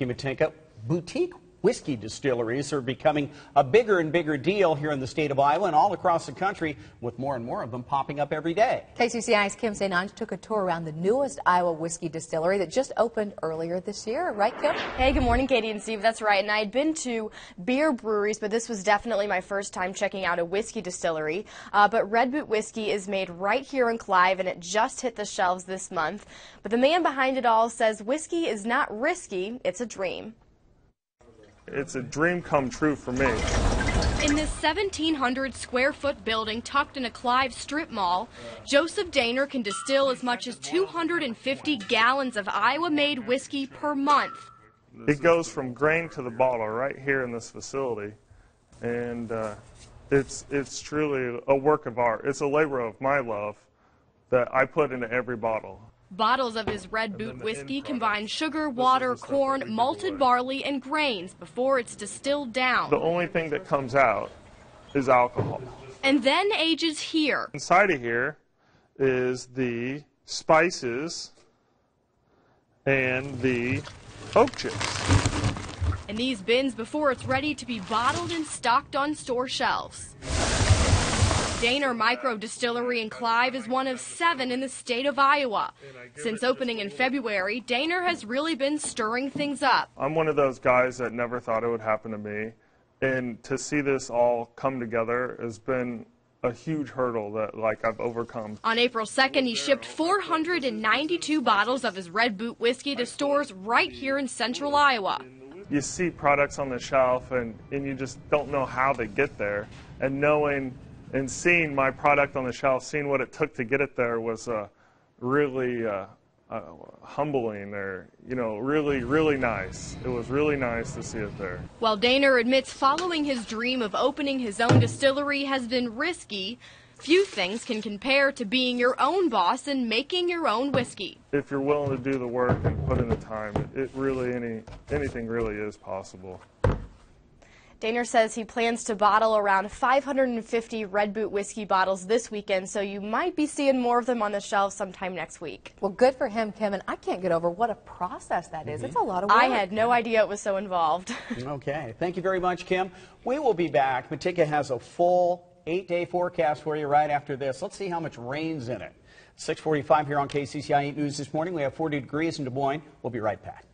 Thank you, Metinka. Boutique whiskey distilleries are becoming a bigger and bigger deal here in the state of Iowa and all across the country, with more and more of them popping up every day. KCCI's Kim St. Onge took a tour around the newest Iowa whiskey distillery that just opened earlier this year. Right, Kim? Hey, good morning, Katie and Steve. That's right. And I had been to beer breweries, but this was definitely my first time checking out a whiskey distillery. Uh, but Red Boot whiskey is made right here in Clive, and it just hit the shelves this month. But the man behind it all says whiskey is not risky, it's a dream. It's a dream come true for me. In this 1,700 square foot building tucked in a Clive strip mall, Joseph Dehner can distill as much as 250 gallons of Iowa made whiskey per month. It goes from grain to the bottle right here in this facility. And uh, it's, it's truly a work of art. It's a labor of my love that I put into every bottle. Bottles of his Red Boot whiskey combine sugar, water, corn, malted barley, and grains before it's distilled down. The only thing that comes out is alcohol. And then ages here. Inside of here is the spices and the oak chips. And these bins before it's ready to be bottled and stocked on store shelves. Dehner Micro Distillery in Clive is one of seven in the state of Iowa. Since opening in February, Dehner has really been stirring things up. I'm one of those guys that never thought it would happen to me. And to see this all come together has been a huge hurdle that like I've overcome. On April 2nd, he shipped 492 bottles of his Red Boot whiskey to stores right here in central Iowa. You see products on the shelf and, and you just don't know how they get there. And knowing and seeing my product on the shelf, seeing what it took to get it there was uh, really uh, uh, humbling or, you know, really, really nice. It was really nice to see it there. While Dehner admits following his dream of opening his own distillery has been risky, few things can compare to being your own boss and making your own whiskey. If you're willing to do the work and put in the time, it really, any, anything really is possible. Dehner says he plans to bottle around 550 Red Boot whiskey bottles this weekend, so you might be seeing more of them on the shelves sometime next week. Well, good for him, Kim, and I can't get over what a process that is. Mm -hmm. It's a lot of work. I had no idea it was so involved. okay. Thank you very much, Kim. We will be back. Metinka has a full eight-day forecast for you right after this. Let's see how much rain's in it. 645 here on KCCI 8 News this morning. We have 40 degrees in Des Moines. We'll be right back.